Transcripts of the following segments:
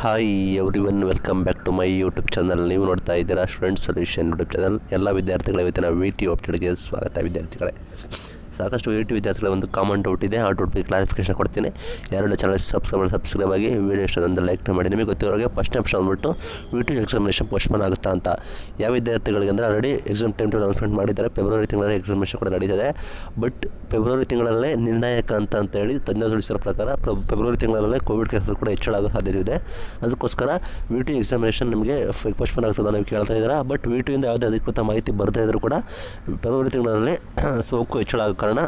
Hi every one welcome back to my YouTube channel ನೀವು ನೋಡ್ತಾ ಇದ್ದೀರಾ ಸ್ಟೂಡೆಂಟ್ ಸೊಲ್ಯೂಷನ್ ಯೂಟ್ಯೂಬ್ ಚಾನಲ್ ಎಲ್ಲ ವಿದ್ಯಾರ್ಥಿಗಳ ಇವತ್ತಿನ ಟಿ ಅಪ್ಡೇಟ್ಗೆ ಸ್ವಾಗತ ವಿದ್ಯಾರ್ಥಿಗಳೇ. ಸಾಕಷ್ಟು ಟಿ ವಿದ್ಯಾರ್ಥಿಗಳ ಒಂದು ಕಾಮನ್ ಡೌಟ್ ಇದೆ. ಆ ಡೌಟ್ಗೆ ಕ್ಲಾರಿಫಿಕೇಶನ್ ಕೊಡ್ತೀನಿ. ಯಾರೆಲ್ಲ ಚಾನಲ್ ಸಬ್ಸ್ಕ್ರೈಬ್ ಸಬ್ಸ್ಕ್ರೈಬ್ ಆಗಿ ವೀಡಿಯೋ ಇಷ್ಟ ಅಂದರೆ ಲೈಕ್ ಮಾಡಿ. ನಿಮಗೆ ಗೊತ್ತಿರೋರಿಗೆ ಫಸ್ಟ್ ಆಪ್ಷನ್ ಅಂದ್ಬಿಟ್ಟು ವಿ ಟಿ ಎಕ್ಸಾಮಿನೇಷನ್ ಪೋಸ್ಟ್ಪೋನ್ ಆಗುತ್ತಾ ಅಂತ. ಯಾವ ವಿದ್ಯಾರ್ಥಿಗಳಿಗೆ ಅಂದರೆ already exam time table announcement ಮಾಡಿದ್ದಾರೆ. ಫೆಬ್ರವರಿ ತಿಂಗಳಲ್ಲಿ ಎಕ್ಸಾಮಿನೇಷನ್ ಕೂಡ ನಡೀತದೆ. ಬಟ್ ಫೆಬ್ರವರಿ ತಿಂಗಳಲ್ಲೇ ನಿರ್ಣಾಯಕ ಅಂತ ಹೇಳಿ ತಜ್ಞರು ತಿಳಿಸಿರೋ ಪ್ರಕಾರ ಫೆಬ್ರವರಿ ತಿಂಗಳಲ್ಲೇ ಕೋವಿಡ್ ಕೇಸಸ್ ಕೂಡ ಹೆಚ್ಚಳ ಸಾಧ್ಯತೆ ಅದಕ್ಕೋಸ್ಕರ ವಿ ಟಿ ಎಕ್ಸಾಮಿನೇಷನ್ ನಿಮಗೆ ಪೋಸ್ಟ್ಪೋನ್ ಆಗ್ತದೆ ನೀವು ಕೇಳ್ತಾ ಇದ್ದೀರಾ. ಬಟ್ ವಿ ಇಂದ ಯಾವುದೇ ಅಧಿಕೃತ ಮಾಹಿತಿ ಬರ್ತಾ ಇದ್ದರೂ ಕೂಡ ಫೆಬ್ರವರಿ ತಿಂಗಳಲ್ಲಿ ಸೋಂಕು ಹೆಚ್ಚಳ ಕಾರಣ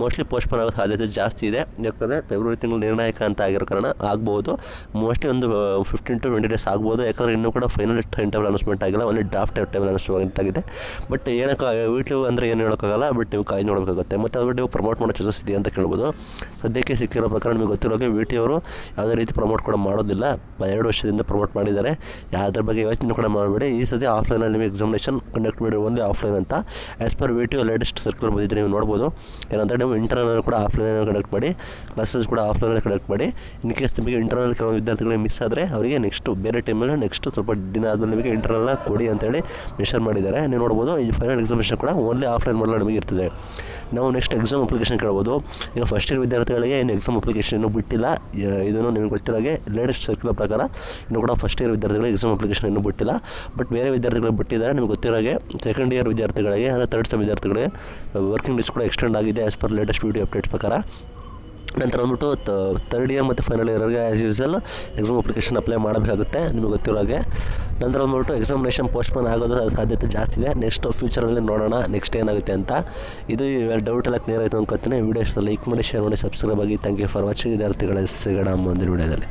ಮೋಸ್ಟ್ಲಿ ಪೋಸ್ಟ್ಪೋನ್ ಆಗೋ ಸಾಧ್ಯತೆ ಜಾಸ್ತಿ ಇದೆ. ಯಾಕಂದರೆ ಫೆಬ್ರವರಿ ತಿಂಗಳು ನಿರ್ಣಾಯಕ ಅಂತ ಆಗಿರೋ ಕಾರಣ ಆಗ್ಬೋದು. ಮೋಸ್ಟ್ಲಿ ಒಂದು ಫಿಫ್ಟೀನ್ ಟು ಟ್ವೆಂಟಿ ಡೇಸ್ ಆಗ್ಬೋದು. ಯಾಕಂದರೆ ಇನ್ನೂ ಕೂಡ ಫೈನಲ್ ಟೈಮ್ ಟೇಬಲ್ ಅನೌನ್ಸ್ಮೆಂಟ್ ಆಗಿಲ್ಲ. ಒಂದು ಡ್ರಾಫ್ಟ್ ಟೈಮ್ ಅನೌನ್ಸ್ಮೆಂಟ್ ಆಗಿದೆ ಬಟ್ ಏನಕ್ಕೆ ವೀಟ್ಲು ಅಂದರೆ ಏನು ಹೇಳೋಕ್ಕಾಗಲ್ಲ. ಬಟ್ ನೀವು ಕಾಯ್ದು ನೋಡಬೇಕಾಗುತ್ತೆ. ಮತ್ತು ಅದು ನೀವು ಪ್ರಮೋಟ್ ಮಾಡೋ ಚಾನ್ಸಸ್ ಇದೆ ಅಂತ ಕೇಳ್ಬೋದು. ಸದ್ಯಕ್ಕೆ ಸಿಕ್ಕಿರೋ ಪ್ರಕಾರ ನಿಮಗೆ ಗೊತ್ತಿರೋಗೆ ವಿ ಟಿ ಅವರು ಯಾವುದೇ ರೀತಿ ಪ್ರಮೋಟ್ ಕೂಡ ಮಾಡೋದಿಲ್ಲ. ಎರಡು ವರ್ಷದಿಂದ ಪ್ರಮೋಟ್ ಮಾಡಿದ್ದಾರೆ. ಯಾವುದ್ರ ಬಗ್ಗೆ ಯೋಚನೆ ಕೂಡ ಮಾಡಬೇಡಿ. ಈ ಸತಿ ಆಫ್ಲೈನಲ್ಲಿ ನಿಮಗೆ ಎಕ್ಸಾಮಿನೇಷನ್ ಕಂಡಕ್ಟ್ ಮಾಡಿ ಒಂದೇ ಆಫ್ಲೈನ್ ಅಂತ. As per V T latest circular ಬಂದಿದ್ದರೆ ನೀವು ನೋಡ್ಬೋದು. ಏನಂದರೆ ನೀವು ಇಂಟರ್ನಲ್ ಕೂಡ ಆಫ್ಲೈನಲ್ಲಿ ಕಂಡಕ್ಟ್ ಮಾಡಿ ಕ್ಲಾಸಸ್ ಕೂಡ ಆಫ್ಲೈನಲ್ಲಿ ಕಂಡಕ್ಟ್ ಮಾಡಿ. ಇನ್ ಕೇಸ್ ನಿಮಗೆ ಇಂಟರ್ನಲ್ ಕೆಲವೊಂದು ವಿದ್ಯಾರ್ಥಿಗಳಿಗೆ ಮಿಸ್ ಆದರೆ ಅವರಿಗೆ ನೆಕ್ಸ್ಟ್ ಬೇರೆ ಟೈಮಲ್ಲಿ ನೆಕ್ಸ್ಟ್ ಸ್ವಲ್ಪ ದಿನ ಆದಮೇಲೆ ನಿಮಗೆ ಇಂಟರ್ನಲ್ನ ಕೊಡಿ ಅಂತೇಳಿ ಮೆಷರ್ ಮಾಡಿದ್ದಾರೆ. ನೀವು ನೋಡ್ಬೋದು, ಈ ಫೈನಲ್ ಎಕ್ಸಾಮಿನೇಷನ್ ಕೂಡ ಓನ್ಲಿ ಆಫ್ಲೈನ್ ಮಾಡಲು ನಿಮಗೆ ಇರ್ತದೆ. ನಾವು ನೆಕ್ಸ್ಟ್ ಎಕ್ಸಾಮ್ ಅಪ್ಲಿಕೇಶನ್ ಕೇಳ್ಬೋದು. ಈಗ ಫಸ್ಟ್ ಇಯರ್ ವಿದ್ಯಾರ್ಥಿಗಳಿಗೆ ಏನು ಎಕ್ಸಾಮ್ ಅಪ್ಲಿಕೇಶನ್ ಇನ್ನೂ ಬಿಟ್ಟಿಲ್ಲ. ಇದನ್ನು ನಿಮಗೆ ಹಾಗೆ ಲೇಟೆಸ್ಟ್ ಸರ್ಕ್ಯುಲರ್ ಪ್ರಕಾರ ಇನ್ನು ಕೂಡ ಫಸ್ಟ್ ಇಯರ್ ವಿದ್ಯಾರ್ಥಿಗಳಿಗೆ ಎಕ್ಸಾಮ್ ಅಪ್ಲಿಕೇಶನ್ ಇನ್ನೂ ಬಿಟ್ಟಿಲ್ಲ. ಬಟ್ ಬೇರೆ ವಿದ್ಯಾರ್ಥಿಗಳು ಬಿಟ್ಟಿದ್ದಾರೆ. ನಿಮ್ಗೆ ಹಾಗೆ ಸೆಕೆಂಡ್ ಇಯರ್ ವಿದ್ಯಾರ್ಥಿಗಳಿಗೆ, ಅಂದರೆ ತರ್ಡ್ ಸೆಮ್ ವಿದ್ಯಾರ್ಥಿಗಳಿಗೆ ವರ್ಕಿಂಗ್ ಡೇಸ್ ಕೂಡ ಎಕ್ಸ್ಟೆಂಡ್ ಆಗಿದೆ as per latest video updates ಪ್ರಕಾರ. ನಂತರ ಅಂದ್ಬಿಟ್ಟು ತರ್ಡ್ ಇಯರ್ ಮತ್ತು ಫೈನಲ್ ಇಯರ್ಗೆ as usual exam application apply ಮಾಡಬೇಕಾಗುತ್ತೆ, ನಿಮಗೆ ಗೊತ್ತಿರೋ ಹಾಗೆ. ನಂತರ ಅಂದ್ಬಿಟ್ಟು ಎಕ್ಸಾಮಿನೇಷನ್ ಪೋಸ್ಟ್ಪೋನ್ ಆಗೋದ್ರ ಸಾಧ್ಯತೆ ಜಾಸ್ತಿ ಇದೆ. ನೆಕ್ಸ್ಟ್ ಫ್ಯೂಚರಲ್ಲಿ ನೋಡೋಣ ನೆಕ್ಸ್ಟ್ ಏನಾಗುತ್ತೆ ಅಂತ. ಇದು ಡೌಟ್ ಎಲ್ಲ ಕ್ಲಿಯರ್ ಆಯಿತು ಅನ್ಕೋತೀನಿ. ವಿಡಿಯೋ ಇಷ್ಟ ಲೈಕ್ ಮಾಡಿ ಶೇರ್ ಮಾಡಿ ಸಬ್ಸ್ಕ್ರೈಬ್ ಆಗಿ. ಥ್ಯಾಂಕ್ ಯು ಫಾರ್ ವಾಚಿಂಗ್ ವಿದ್ಯಾರ್ಥಿಗಳ, ಸಿಗೋಣ ಮುಂದಿನ ವಿಡಿಯೋದಲ್ಲಿ